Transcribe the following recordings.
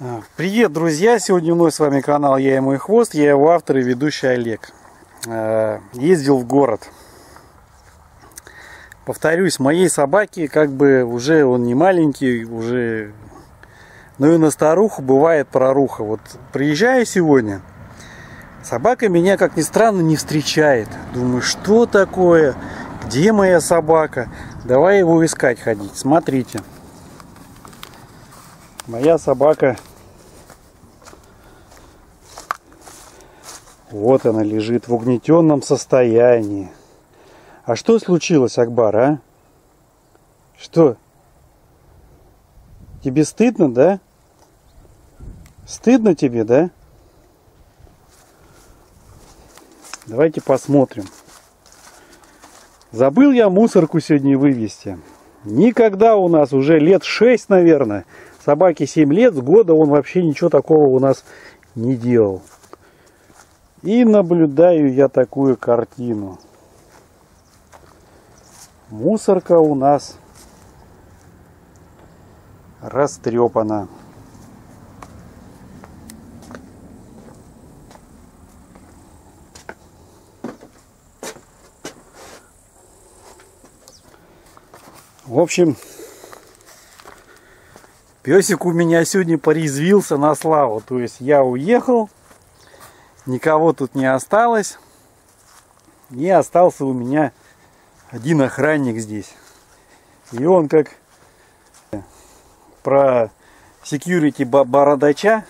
А, привет, друзья! Сегодня мной с вами канал Я и мой хвост. Я его автор и ведущий Олег. А, ездил в город. Повторюсь, моей собаке как бы уже он не маленький, уже... Ну и на старуху бывает проруха. Вот приезжаю сегодня, собака меня, как ни странно, не встречает. Думаю, что такое? Где моя собака? Давай его искать ходить. Смотрите. Моя собака Вот она лежит в угнетенном состоянии. А что случилось, Акбар, а? Что? Тебе стыдно, да? Стыдно тебе, да? Давайте посмотрим. Забыл я мусорку сегодня вывести. Никогда у нас уже лет 6, наверное, собаке 7 лет, с года он вообще ничего такого у нас не делал. И наблюдаю я такую картину. Мусорка у нас растрепана. В общем, песик у меня сегодня порезвился на славу. То есть я уехал, никого тут не осталось. И остался у меня один охранник здесь. И он как про security бородача,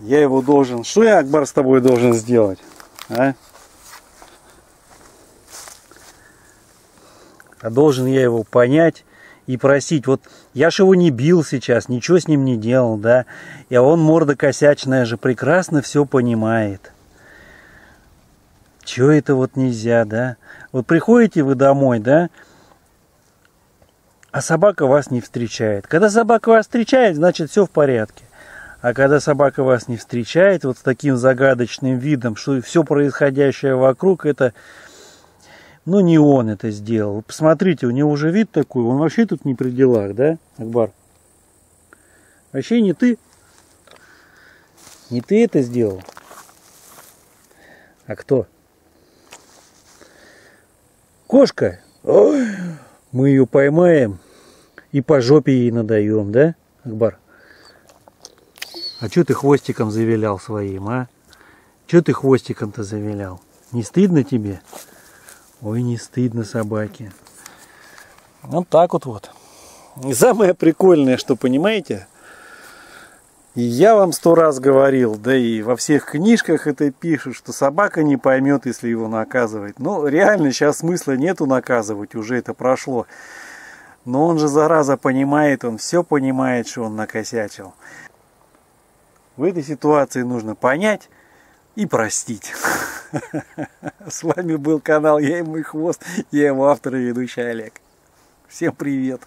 я его должен... Что я, Акбар, с тобой должен сделать? А? а должен я его понять и просить. Вот я же его не бил сейчас, ничего с ним не делал, да. И он морда косячная же прекрасно все понимает. Чего это вот нельзя, да? Вот приходите вы домой, да, а собака вас не встречает. Когда собака вас встречает, значит все в порядке. А когда собака вас не встречает, вот с таким загадочным видом, что все происходящее вокруг, это ну, не он это сделал. Посмотрите, у него уже вид такой, он вообще тут не при делах, да, Акбар? Вообще не ты. Не ты это сделал. А кто? Кошка. Ой, мы ее поймаем и по жопе ей надаем, да, Акбар? А что ты хвостиком завилял своим, а? Что ты хвостиком-то завилял? Не стыдно тебе? Ой, не стыдно собаке. Вот так вот вот. И самое прикольное, что понимаете, я вам сто раз говорил, да и во всех книжках это пишут, что собака не поймет, если его наказывать. Ну, реально, сейчас смысла нету наказывать, уже это прошло. Но он же, зараза, понимает, он все понимает, что он накосячил. В этой ситуации нужно понять, и простить. С вами был канал Я и мой хвост, я его автор и ведущий Олег. Всем привет!